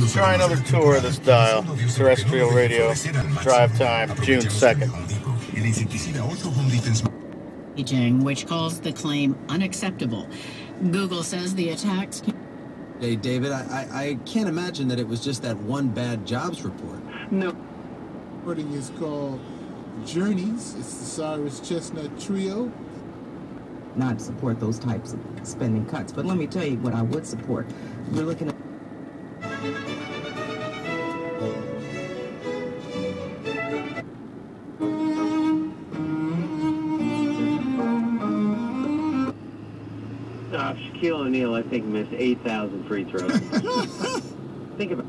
Let's try another tour of chocolate, this dial. el novio se Terrestrial radio. favorecer al máximo. Drive time, June 2nd. el Home Depot. El insecticida 8 Home Defense Beijing, which calls the claim unacceptable. Google says the attacks. Hey, David, I, I, I can't imagine that it was just that one bad jobs report. No. Recording is called Journeys. It's the Cyrus Chestnut Trio. Not support those types of spending cuts. But let me tell you what I would support. We're looking at Uh, Shaquille O'Neal, I think, missed 8,000 free throws. think about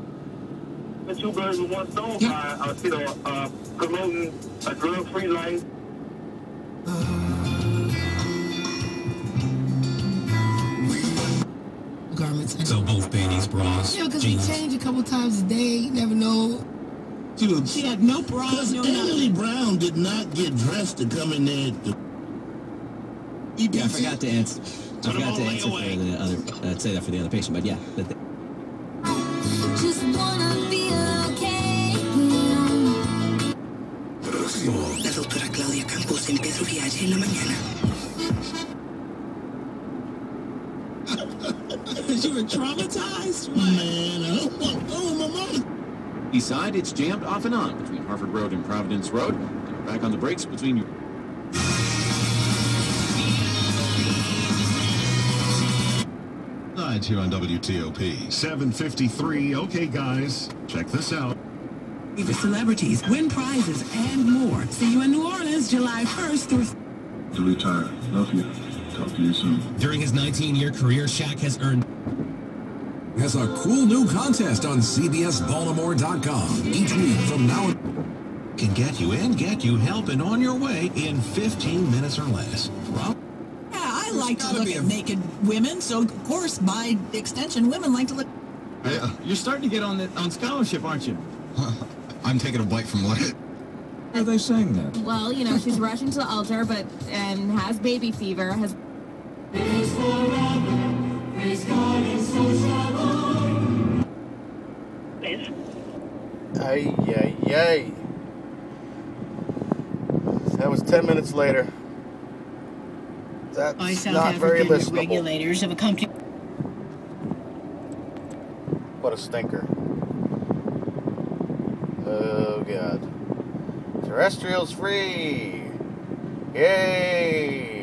The two birds with one stone by, uh, you know, uh, promoting a drug-free life. So both panties, bras, Yeah, because we change a couple times a day. You never know. Dude, She had no bras, because no Emily nothing. Brown did not get dressed to come in there to Yeah, I forgot to answer. I forgot to answer for the other. Uh, say that for the other patient, but yeah. That, that- Just wanna feel okay. La doctora Claudia Campos en Pedro Viaje en la mañana. You were traumatized? Man, I don't want oh, my mama. East side, it's jammed off and on between Harford Road and Providence Road. And back on the brakes between you. Sides here on WTOP. 753. Okay, guys, check this out. For celebrities, win prizes, and more. See you in New Orleans, July 1st through To retire. Love you. Talk to you soon. During his 19-year career, Shaq has earned has a cool new contest on CBSBaltimore.com. Each week from now on, can get you and get you help and on your way in 15 minutes or less. Rob? Yeah, I like to look at naked women, so of course, by extension, women like to look. Yeah, you're starting to get on the on scholarship, aren't you? I'm taking a bite from what? Why are they saying that? Well, you know, she's rushing to the altar, but and has baby fever. Has. Ay, ay, ay. That was 10 minutes later. That's By South not very African listenable. regulators have accompanied. What a stinker. Oh, God. Terrestrials free. Yay!